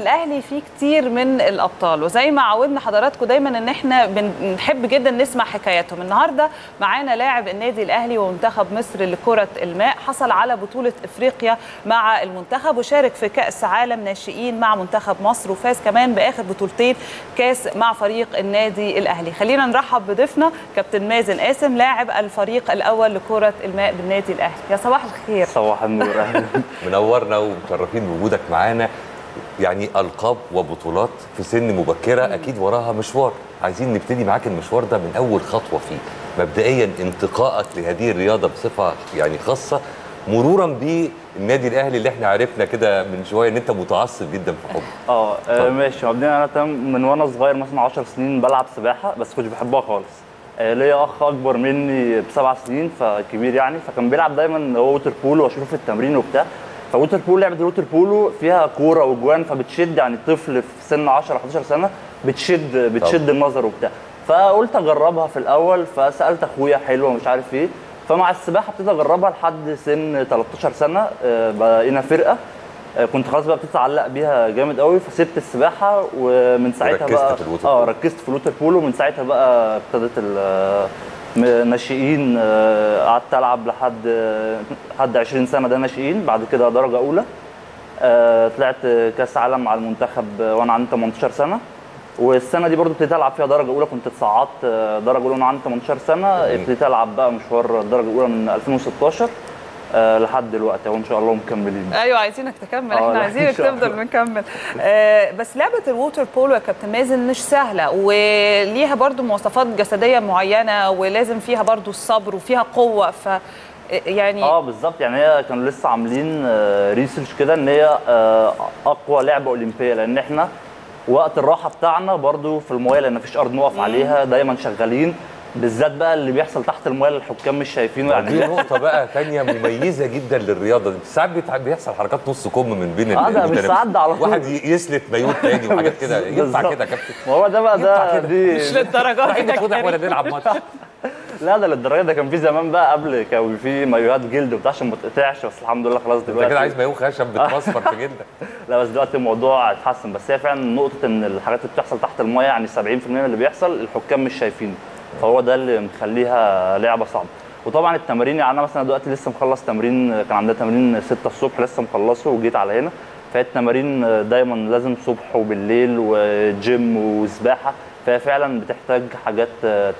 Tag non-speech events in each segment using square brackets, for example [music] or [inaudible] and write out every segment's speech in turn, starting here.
الأهلي فيه كتير من الأبطال. وزي ما عودنا حضراتكم دايما إن إحنا بنحب جدا نسمع حكاياتهم. النهارده معانا لاعب النادي الأهلي ومنتخب مصر لكرة الماء. حصل على بطولة إفريقيا مع المنتخب وشارك في كأس عالم ناشئين مع منتخب مصر وفاز كمان بآخر بطولتين كأس مع فريق النادي الأهلي. خلينا نرحب بضيفنا كابتن مازن قاسم لاعب الفريق الأول لكرة الماء بالنادي الأهلي. يا صباح الخير. صباح النور. [laughs] أهلا. منورنا ومشرفين بوجودك معانا. يعني ألقاب وبطولات في سن مبكرة. أكيد وراها مشوار. عايزين نبتدي معاك المشوار ده من أول خطوة فيه. مبدئيا انتقائك لهذه الرياضة بصفة يعني خاصة مرورا بالنادي الأهلي اللي إحنا عرفنا كده من شوية إن أنت متعصب جدا في حبه. آه آه، ماشي. مبدئيا أنا من وأنا صغير مثلا 10 سنين بلعب سباحة بس كنتش بحبها خالص. آه، ليا أخ أكبر مني بسبع سنين فكبير يعني فكان بيلعب دايما هو water polo وأشوفه في التمرين وبتاع. ف water polo لعبة ال water polo فيها كورة وجوان فبتشد يعني طفل في سن 10 11 سنة بتشد بتشد النظر وبتاع. فقلت أجربها في الأول فسألت أخويا حلوة مش عارف إيه. فمع السباحة ابتديت أجربها لحد سن 13 سنة آه، بقينا فرقة. آه، كنت خلاص بقى ابتديت اتعلق بيها جامد قوي فسبت السباحة ومن ساعتها بقى في آه. ركزت في ال water polo من ساعتها بقى ابتدت ناشئين آه، قعدت ألعب لحد آه، لحد 20 سنة ده ناشئين بعد كده درجة أولى. آه، طلعت كأس عالم مع المنتخب وأنا عندي 18 سنة. والسنة دي برضو ابتديت ألعب فيها درجة أولى كنت اتصعدت درجة أولى وأنا عندي 18 سنة. ابتديت ألعب بقى مشوار الدرجه الاولى من 2016 آه، لحد دلوقتي اهو ان شاء الله مكملين. أيوه عايزينك تكمل. آه، إحنا عايزينك تفضل. مكمل. آه بس لعبة الووتر بولو يا كابتن مازن مش سهلة وليها برضو مواصفات جسدية معينة ولازم فيها برضو الصبر وفيها قوة. ف يعني آه بالظبط. يعني هي كانوا لسه عاملين research كده إن هي آه، أقوى لعبة أولمبية. لأن إحنا وقت الراحة بتاعنا برضو في الموية لأن مفيش أرض نقف عليها دايما شغالين. بالذات بقى اللي بيحصل تحت المويه اللي الحكام مش شايفينه دي يعني نقطة بقى تانية مميزة جدا للرياضة دي ساعات بيحصل حركات نص كم من بين آه، ده. مش ساعات ده على طول. واحد يسلت مايوه تاني وحاجات كده [laughs] ينفع. كده يا كابتن ما هو ده بقى ده. دي [laughs] مش للدرجة دي كريم. ولا نلعب ماتش [laughs] لا ده للدرجة ده كان في زمان بقى قبل كان في مايوهات جلد وبتاع عشان ما تقطعش بس الحمد لله خلاص انت دلوقتي كده عايز مايوه خشب بتمصفر في جلدك لا بس دلوقتي الموضوع اتحسن بس هي فعلا نقطة إن الحاجات اللي بتحصل تحت المايه يعني 70% من اللي بيحصل الحكام مش شايفينه فهو ده اللي مخليها لعبة صعبة. وطبعا التمارين يعني أنا مثلا دلوقتي لسه مخلص تمرين كان عندنا تمرين 6 الصبح لسه مخلصه وجيت على هنا. فهي التمارين دايما لازم صبح وبالليل وجيم وسباحة. فهي فعلا بتحتاج حاجات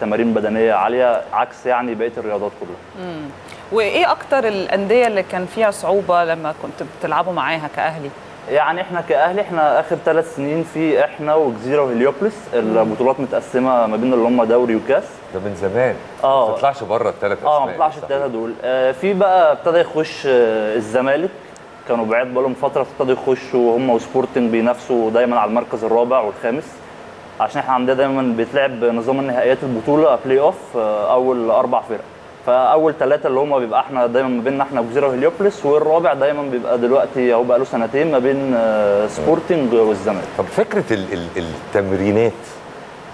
تمارين بدنية عالية عكس يعني بقية الرياضات كلها. وإيه أكتر الأندية اللي كان فيها صعوبة لما كنت بتلعبوا معاها كأهلي؟ يعني إحنا كاهلي إحنا آخر ثلاث سنين في إحنا وجزيرة وهليوبلس البطولات متقسمة ما بين اللي هم دوري وكاس. ده من زمان. آه. ما تطلعش بره الثلاث آه ما طلعش الثلاثه دول. آه في بقى ابتدى يخش آه الزمالك. كانوا بعاد بقالهم فترة ابتدوا يخشوا هم وسبورتنج بينافسوا دايما على المركز الرابع والخامس. عشان إحنا عندنا دايما بيتلعب نظام النهائيات البطولة play off آه أول أربع فرق. فأول ثلاثة اللي هم بيبقى إحنا دايما ما بيننا إحنا وجزيره وهليوبلس والرابع دايما بيبقى دلوقتي اهو بقى له سنتين ما بين آه سبورتنج والزمالك. طب فكرة ال ال التمرينات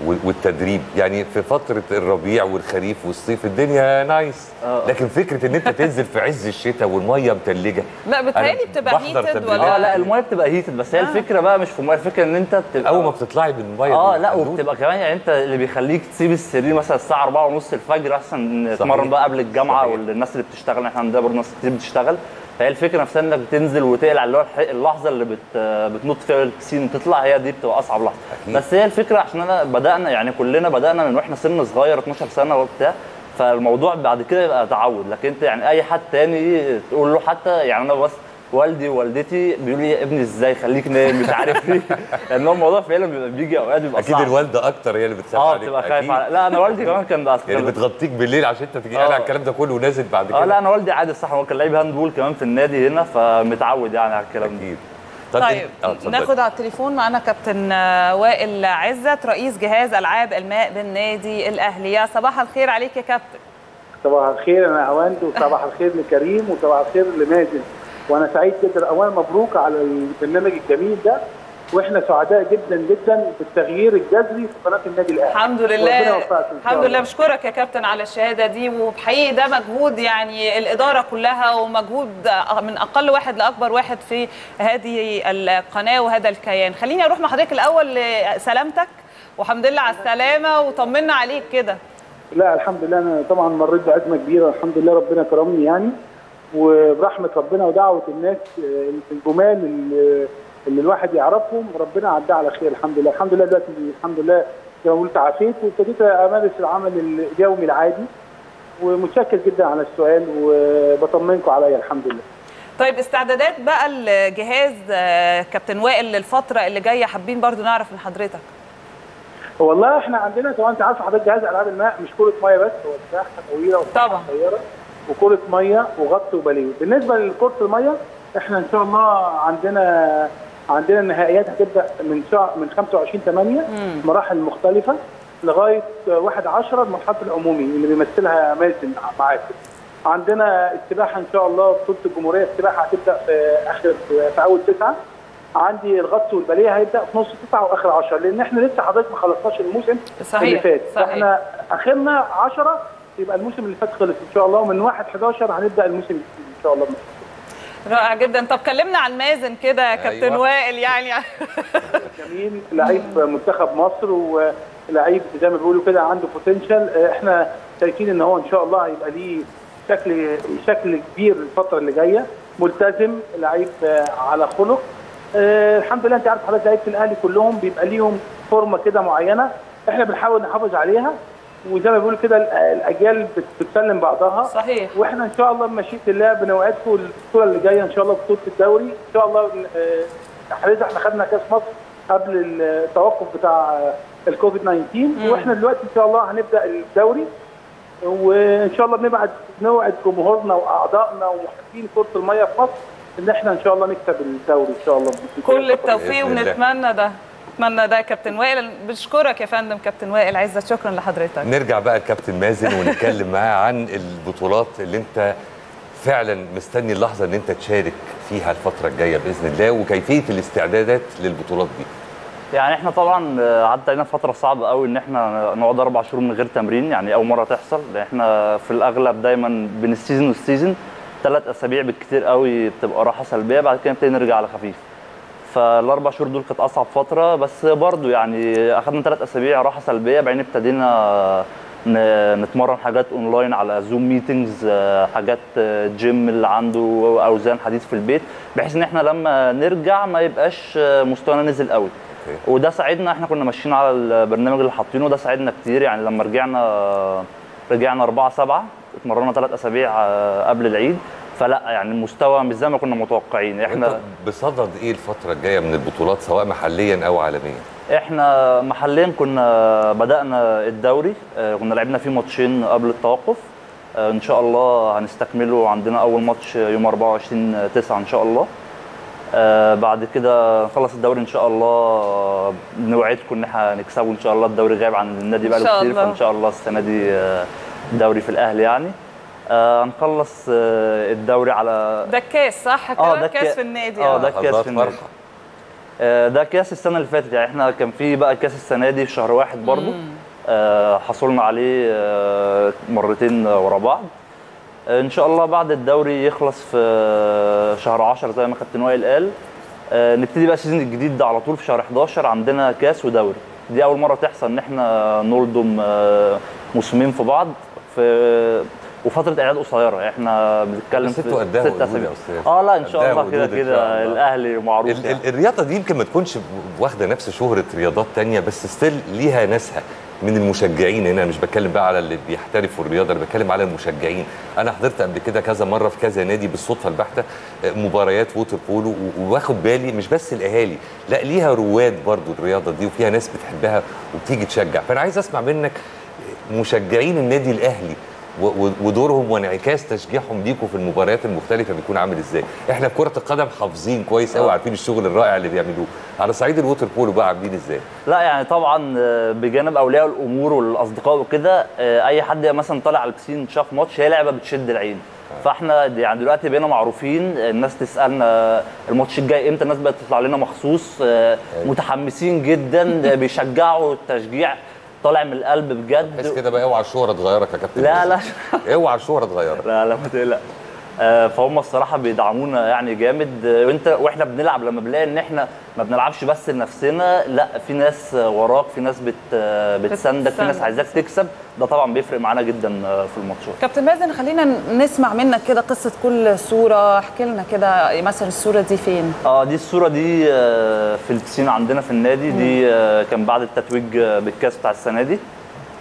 والتدريب يعني في فترة الربيع والخريف والصيف الدنيا nice آه. لكن فكرة إن أنت تنزل في عز الشتاء والمية متلجة لا بتهيألي بتبقى heated. ولا آه لا المايه بتبقى هيتد بس هي الفكرة بقى مش في المايه الفكرة إن أنت بتبقى أول ما بتطلعي من المية آه لا. وبتبقى كمان يعني أنت اللي بيخليك تسيب السرير مثلا الساعة 4 ونص الفجر أحسن تتمرن بقى قبل الجامعة صحيح. والناس اللي بتشتغل إحنا عندنا برضه ناس كتير بتشتغل فهي الفكرة نفسها إنك بتنزل وتقلع اللي هو اللحظة اللي بت بتنط فيها البسين وتطلع هي دي بتبقى أصعب لحظة أكيد. بس هي الفكرة عشان أنا بدأنا يعني كلنا بدأنا من وإحنا سن صغير 12 سنة وبتاع فالموضوع بعد كده يبقى تعود لكن أنت يعني أي حد تاني تقول له حتى يعني أنا بس والدي ووالدتي بيقولوا لي يا ابني إزاي خليك نايم؟ مش عارف إيه [laughs] لأن هو الموضوع فعلا بيبقى بيجي أوقات بيبقى أكيد صعب. الوالدة أكتر هي اللي بتخاف آه عليك بتبقى خايف. على... لا أنا والدي كمان كان بقى يعني بتغطيك بالليل عشان أنت تيجي آه. قالع الكلام ده كله ونازل بعد كده. آه لا أنا والدي عادي الصح هو كان لعيب هاندبول كمان في النادي هنا فمتعود يعني على الكلام ده. أكيد. طيب آه،. ناخد على التليفون معانا كابتن آه، وائل عزت رئيس جهاز ألعاب الماء بالنادي الأهلي. يا صباح الخير عليك يا كابتن. صباح الخير أنا عواند وصباح الخير لكريم وصباح الخير لمازن وأنا سعيد جدا. اولا مبروك على البرنامج الجميل ده وإحنا سعداء جدا جدا بالتغيير الجذري في قناة النادي الأهلي. الحمد لله. الحمد لله. بشكرك يا كابتن على الشهادة دي. وبحقيقي ده مجهود يعني الإدارة كلها ومجهود من أقل واحد لأكبر واحد في هذه القناة وهذا الكيان. خليني أروح مع حضرتك الأول لسلامتك. والحمد لله على السلامة. وطمنا عليك كده. لا الحمد لله. أنا طبعا مريت بازمه كبيرة. الحمد لله ربنا كرمني يعني. وبرحمة ربنا ودعوة الناس آه، الجمال اللي, اللي الواحد يعرفهم ربنا عدى على خير الحمد لله. الحمد لله دلوقتي الحمد لله زي ما قلت عافيت وابتديت أمارس العمل اليومي العادي. ومتشكر جدا على السؤال وبطمنكم عليا الحمد لله. طيب استعدادات بقى الجهاز آه، كابتن وائل للفترة اللي جاية حابين برضو نعرف من حضرتك؟ والله إحنا عندنا طبعا أنت عارف حضرتك جهاز ألعاب الماء مش كرة مية بس هو مساحه طويلة طبعا. قصيره وكرة مية وغط وباليه بالنسبة لكرة المية إحنا إن شاء الله عندنا عندنا النهائيات هتبدأ من شهر من 25 8 مراحل مختلفة لغاية 1 10 المرحلة العمومي اللي بيمثلها مازن معاك. عندنا السباحة إن شاء الله بطولة الجمهورية السباحة هتبدأ في آخر في أول تسعة. عندي الغطس والباليه هيبدأ في نص تسعة وآخر 10 لأن إحنا لسه حضرتك ما خلصناش الموسم صحيح، اللي فات. صحيح. فإحنا أخرنا 10 يبقى الموسم اللي فات خلص. إن شاء الله ومن 1 11 هنبدأ الموسم الجديد إن شاء الله. رائع جدا. طب كلمنا عن مازن كده يا كابتن أيوة. وائل يعني. [laughs] جميل. لعيب منتخب مصر ولعيب زي ما بيقولوا كده عنده بوتنشال إحنا شايفين إن هو إن شاء الله هيبقى ليه شكل شكل كبير الفترة اللي جاية. ملتزم لعيب على خلق. آه، الحمد لله أنت عارف حضرتك لعيبة الأهلي كلهم بيبقى ليهم فورمة كده معينة. إحنا بنحاول نحافظ عليها. وزي ما بيقولوا كده ال- الأجيال بت- بتسلم بعضها. صحيح. وإحنا إن شاء الله بمشيئة الله بنوعدكم البطولة اللي جاية إن شاء الله بطولة الدوري. إن شاء الله آه، إحنا إحنا خدنا كأس مصر قبل التوقف بتاع الكوفيد 19 وإحنا دلوقتي إن شاء الله هنبدأ الدوري. وإن شاء الله بنبعد نوعد جمهورنا وأعضائنا ومحبين كرة المية في مصر إن إحنا إن شاء الله نكسب الدوري إن شاء الله. كل التوفيق. ونتمنى ده. نتمنى ده يا كابتن وائل. بشكرك يا فندم كابتن وائل. عزت شكرا لحضرتك. نرجع بقى لكابتن مازن ونتكلم معاه عن البطولات اللي انت فعلا مستني اللحظة إن انت تشارك فيها الفترة الجاية بإذن الله وكيفية الاستعدادات للبطولات دي. يعني إحنا طبعا آه، عدت علينا فترة صعبة قوي إن إحنا نقعد أربع شهور من غير تمرين. يعني أول مرة تحصل. لأن إحنا في الأغلب دايما بين ال season وال season ثلاث أسابيع بالكتير قوي بتبقى راحة سلبية. بعد كده نبتدي نرجع على خفيف. فالأربع شهور دول كانت أصعب فترة بس برضو يعني اخذنا ثلاث أسابيع راحة سلبية بعدين ابتدينا نتمرن حاجات أونلاين على Zoom meetings حاجات جيم اللي عنده أوزان حديد في البيت بحيث إن إحنا لما نرجع ما يبقاش مستوانا نزل قوي. وده ساعدنا إحنا كنا ماشيين على البرنامج اللي حاطينه وده ساعدنا كتير يعني لما رجعنا رجعنا 4 7 اتمرنا ثلاث أسابيع آه، قبل العيد فلا يعني المستوى مش زي ما كنا متوقعين. إحنا بصدد إيه الفترة الجاية من البطولات سواء محليا أو عالميا؟ إحنا محليا كنا بدأنا الدوري آه، كنا لعبنا فيه ماتشين قبل التوقف. آه، إن شاء الله هنستكمله عندنا أول ماتش يوم 24 9 إن شاء الله. آه، بعد كده نخلص الدوري إن شاء الله. نوعدكم إن إحنا هنكسبه إن شاء الله. الدوري غايب عن النادي شاء كتير الله. فإن شاء الله السنة دي دوري في الأهلي يعني. هنخلص آه، الدوري على ده الكاس صح؟ كده آه ده كاس في النادي آه ده الكاس في النادي. آه، ده كاس السنة اللي فاتت. يعني إحنا كان في بقى كاس السنة دي في شهر واحد برضو. آه، حصلنا عليه آه، مرتين ورا بعض. آه، إن شاء الله بعد الدوري يخلص في آه، شهر 10 زي ما كابتن وائل قال آه، نبتدي بقى ال season الجديد ده على طول في شهر 11 عندنا كاس ودوري. دي أول مرة تحصل إن إحنا نلضم آه، موسمين في بعض. في وفترة إعداد قصيرة إحنا بنتكلم في ست اسابيع. آه لا إن شاء الله كده كده. الأهلي معروف ال- يعني. ال- الرياضة دي يمكن ما تكونش واخدة نفس شهرة رياضات تانية بس still ليها ناسها من المشجعين هنا مش بتكلم بقى على اللي بيحترفوا الرياضة أنا بتكلم على المشجعين أنا حضرت قبل كده كذا مرة في كذا نادي بالصدفة البحتة آه، مباريات water polo واخد بالي مش بس الأهالي لا ليها رواد برضو الرياضة دي وفيها ناس بتحبها وبتيجي تشجع فأنا عايز أسمع منك مشجعين النادي الأهلي ودورهم وانعكاس تشجيعهم ليكوا في المباريات المختلفة بيكون عامل إزاي. إحنا في كرة القدم حافظين كويس قوي آه. عارفين الشغل الرائع اللي بيعملوه. على صعيد ال water polo بقى عاملين إزاي؟ لا يعني طبعا آه، بجانب أولياء الأمور والأصدقاء وكده آه، أي حد مثلا طالع على البسين شاف ماتش هي لعبة بتشد العين. فإحنا يعني دلوقتي بقينا معروفين الناس تسألنا الماتش الجاي إمتى الناس بقت تطلع لنا مخصوص متحمسين جدا بيشجعوا التشجيع. طالع من القلب بس بجد كده بقى اوعى الشهره تغيرك يا كابتن لا لا. اوعى الشهره تغيرك. لا لا ما تقلق. آه، فهم الصراحة بيدعمونا يعني جامد. آه، وانت وإحنا بنلعب لما بنلاقي ان إحنا ما بنلعبش بس لنفسنا لا في ناس آه، وراك في ناس بت آه، بتساندك في ناس. عايزاك تكسب. ده طبعا بيفرق معانا جدا آه، في الماتشات. كابتن مازن خلينا نسمع منك كده قصة كل صورة. احكي لنا كده مثلا الصورة دي فين؟ آه دي الصورة دي آه، في البسين عندنا في النادي. دي آه، كان بعد التتويج آه، بالكاس بتاع السنة دي.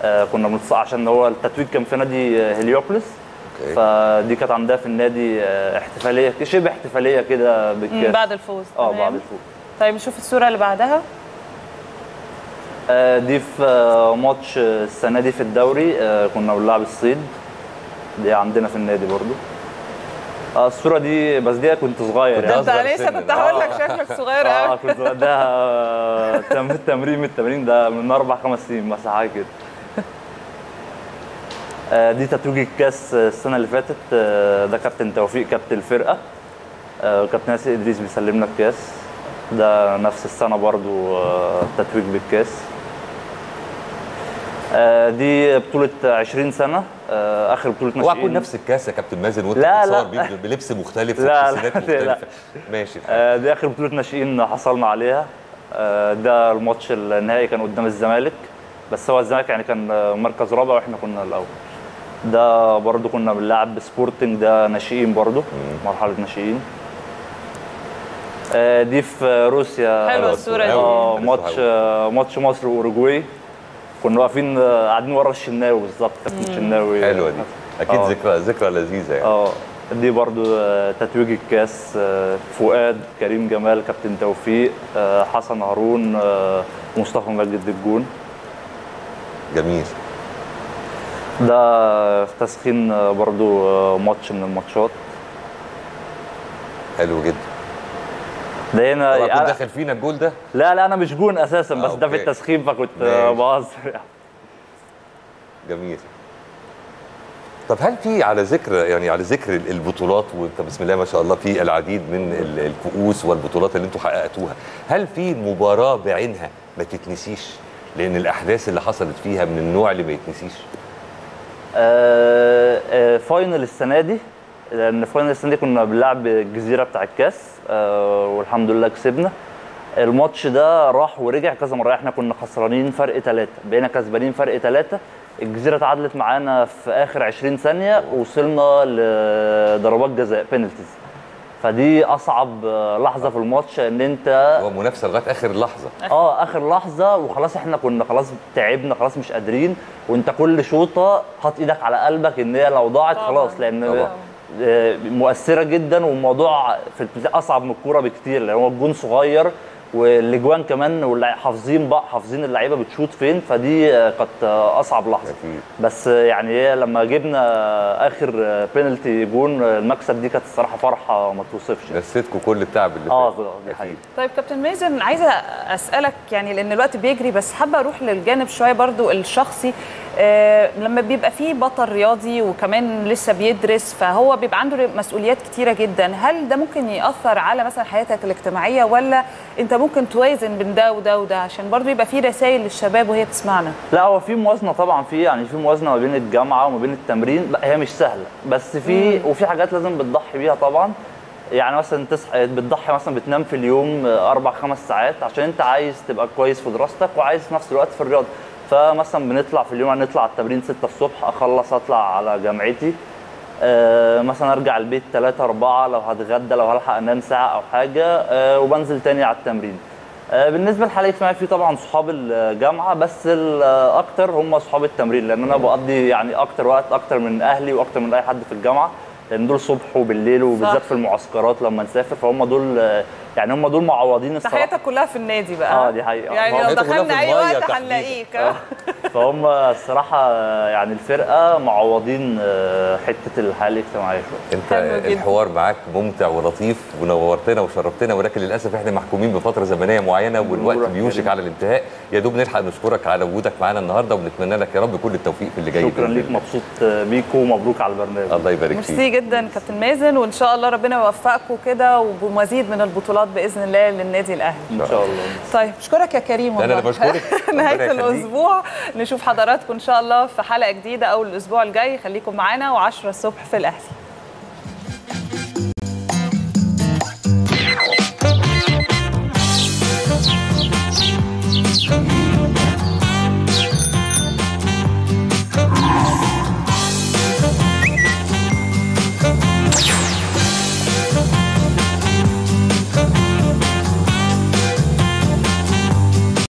آه، كنا عشان هو التتويج كان في نادي آه، هليوبوليس. أوكي. فدي كانت عندها في النادي آه، احتفالية شبه احتفالية كده بالكاس بعد الفوز آه. بعد الفوز طيب نشوف الصورة اللي بعدها آه، دي في آه، ماتش السنة دي في الدوري آه، كنا بنلعب الصيد دي عندنا في النادي برضو آه الصورة دي بس دي كنت صغير كنت ده يعني أنت لسه. كنت هقول لك. شكلك صغير آه قوي كنت صغير. ده تم- التمرين من التمرين ده من أربع خمس سنين مثلا حاجة كده دي تتويج الكاس السنة اللي فاتت. آه، ده كابتن توفيق كابتن الفرقة. آه، كابتن ياسر إدريس بيسلمنا الكاس ده نفس السنة برضو آه، تتويج بالكاس. آه، دي بطولة 20 سنة. آه، آخر بطولة اوعى تكون ناشئين نفس الكاس يا كابتن مازن وأنت لا، بتصور لا. بلبس مختلف لا، لا، وتيشيرتات لا. ماشي. آه، دي آخر بطولة ناشئين حصلنا عليها. آه، ده الماتش النهائي كان قدام الزمالك. بس هو الزمالك يعني كان آه، مركز رابع وإحنا كنا الأول. ده برضو كنا بنلعب سبورتنج ده ناشئين برضو مرحلة ناشئين. آه، دي في روسيا. حلوة الصورة دي. آه لسه ماتش. آه، ماتش مصر واوروجواي كنا واقفين آه، قاعدين ورا الشناوي بالظبط كابتن الشناوي. حلوة دي. أكيد آه. ذكرى ذكرى لذيذة يعني. آه دي برضو آه، تتويج الكاس آه، فؤاد كريم جمال كابتن توفيق آه، حسن هارون آه، مصطفى مجد الجون. جميل. ده في تسخين برضو ماتش من الماتشات حلو جدا ده هنا أنا- داخل فينا الجول ده لا لا أنا مش جون أساسا بس آه، ده في. التسخين فكنت. بهزر يعني. جميل طب هل في على ذكر يعني على ذكر البطولات وانت بسم الله ما شاء الله في العديد من ال- الكؤوس والبطولات اللي أنتم حققتوها هل في مباراة بعينها ما تتنسيش لأن الأحداث اللي حصلت فيها من النوع اللي ما يتنسيش final السنة دي لأن final السنة دي كنا بنلعب الجزيرة بتاع الكاس آه، والحمد لله كسبنا. الماتش ده راح ورجع كذا مرة إحنا كنا خسرانين فرق ثلاثة بقينا كسبانين فرق ثلاثة الجزيرة تعادلت معانا في آخر 20 ثانية وصلنا لضربات جزاء penalties فدي أصعب آه، لحظة في الماتش إن أنت هو منافسة لغاية آخر لحظة آه آخر لحظة وخلاص إحنا كنا خلاص تعبنا خلاص مش قادرين وأنت كل شوطة حاط إيدك على قلبك إن هي لو ضاعت. خلاص لأن طبعاً. آه، مؤثرة جدا والموضوع في أصعب من الكورة بكتير لأن هو الجون صغير والإجوان كمان حافظين بقى حافظين اللعيبة بتشوط فين فدي كانت أصعب لحظة أكيد. بس يعني هي لما جبنا آخر بينالتي جون المكسب دي كانت الصراحة فرحة ما توصفش نسيتكم كل التعب اللي آه فات. دي. حقيقة طيب كابتن مازن عايزة أسألك يعني لأن الوقت بيجري بس حابة أروح للجانب شوية برضو الشخصي لما بيبقى فيه بطل رياضي وكمان لسه بيدرس فهو بيبقى عنده مسؤوليات كتيرة جدا. هل ده ممكن يأثر على مثلا حياتك الاجتماعية ولا أنت ممكن توازن بين ده وده وده؟ عشان برضو يبقى فيه رسائل للشباب وهي بتسمعنا. لا هو في موازنة طبعا في يعني في موازنة ما بين الجامعة وما بين التمرين. لا هي مش سهلة بس في وفي حاجات لازم بتضحي بيها طبعا. يعني مثلا تصحى بتضحي مثلا بتنام في اليوم أربع خمس ساعات عشان أنت عايز تبقى كويس في دراستك وعايز في نفس الوقت في الرياضة. فمثلا بنطلع في اليوم نطلع على التمرين 6 الصبح أخلص أطلع على جامعتي آه، مثلا أرجع البيت 3 4 لو هتغدى لو هلحق أنام ساعة أو حاجة آه، وبنزل تاني على التمرين آه، بالنسبة للحاله الاجتماعيه في طبعا صحاب الجامعة بس الأكتر هم صحاب التمرين لأن أنا بقضي يعني أكتر وقت أكتر من أهلي وأكتر من أي حد في الجامعة لأن دول صبح وبالليل وبالذات. في المعسكرات لما نسافر فهم دول يعني هم دول معوضين الصراحة تحياتك كلها في النادي بقى آه دي حقيقة يعني لو دخلنا أي وقت. هنلاقيك آه. [laughs] فهم الصراحة يعني الفرقة معوضين آه، حتة الحياة الاجتماعية شوية أنت. الحوار معاك ممتع ولطيف ونورتنا وشرفتنا ولكن للأسف إحنا محكومين بفترة زمنية معينة والوقت بيوشك. على الانتهاء يا دوب نلحق نشكرك على وجودك معانا النهارده ونتمنى لك يا رب كل التوفيق في اللي جاي شكرا ليك. مبسوط بيكم ومبروك على البرنامج الله يبارك ميرسي فيك جدا كابتن مازن وإن شاء الله ربنا يوفقكم كده وبمزيد من البطولات بإذن الله للنادي الأهلي إن شاء الله طيب أشكرك يا كريم والله. اللي بشكرك. [laughs] نهاية. الأسبوع نشوف حضراتكم إن شاء الله في حلقة جديدة أول الأسبوع الجاي خليكم معانا و10 الصبح في الأهلي